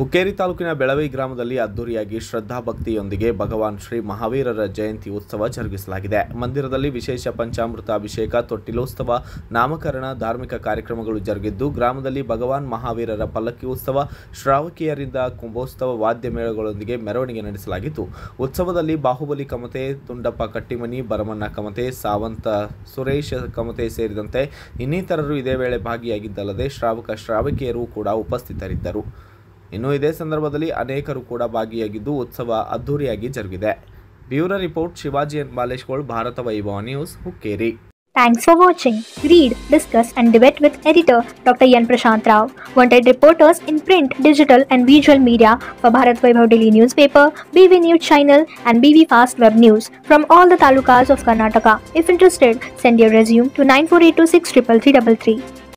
ಹುಕ್ಕೇರಿ ತಾಲೂಕಿನ ಬೆಳವಿ ಗ್ರಾಮದಲ್ಲಿ ಅದ್ದೂರಿಯಾಗಿ ಶ್ರದ್ಧಾ ಭಕ್ತಿಯೊಂದಿಗೆ ಭಗವಾನ್ ಶ್ರೀ ಮಹಾವೀರರ ಜಯಂತಿ ಉತ್ಸವ ಜರುಗಿಸಲಾಗಿದೆ. ಮಂದಿರದಲ್ಲಿ ವಿಶೇಷ ಪಂಚಾಮೃತ ಅಭಿಷೇಕ, ತೊಟ್ಟಿಲೋತ್ಸವ, ನಾಮಕರಣ, ಧಾರ್ಮಿಕ ಕಾರ್ಯಕ್ರಮಗಳು ಜರುಗಿದ್ದು, ಗ್ರಾಮದಲ್ಲಿ ಭಗವಾನ್ ಮಹಾವೀರರ ಪಲ್ಲಕ್ಕಿ ಉತ್ಸವ, ಶ್ರಾವಕಿಯರಿಂದ ಕುಂಭೋತ್ಸವ, ವಾದ್ಯ ಮೇಳಗಳೊಂದಿಗೆ ಮೆರವಣಿಗೆ ನಡೆಸಲಾಗಿತ್ತು. ಉತ್ಸವದಲ್ಲಿ ಬಾಹುಬಲಿ ಕಮತೆ, ತುಂಡಪ್ಪ ಕಟ್ಟಿಮನಿ, ಭರಮಣ್ಣ ಕಮತೆ, ಸಾವಂತ ಸುರೇಶ ಕಮತೆ ಸೇರಿದಂತೆ ಇನ್ನಿತರರು ಇದೇ ವೇಳೆ ಭಾಗಿಯಾಗಿದ್ದಲ್ಲದೆ ಶ್ರಾವಕ ಶ್ರಾವಕಿಯರು ಕೂಡ ಉಪಸ್ಥಿತರಿದ್ದರು. ಇನ್ನು ಇದೇ ಸಂದರ್ಭದಲ್ಲಿ ಅನೇಕರು ಕೂಡ ಭಾಗಿಯಾಗಿದ್ದು ಉತ್ಸವ ಅದ್ದೂರಿಯಾಗಿ ಜರುಗಿದೆ bureau report Shivaji N Baleshgol Bharat Vaibhav news Hukkeri Thanks for watching. Read, discuss, and debate with editor Dr. Yan Prashant Rao. Wanted reporters in print, digital, and visual media for Bharat Vaibhav Daily Newspaper, BV News Channel, and BV Fast Web News from all the talukas of Karnataka. If interested, send your resume to 9482633333.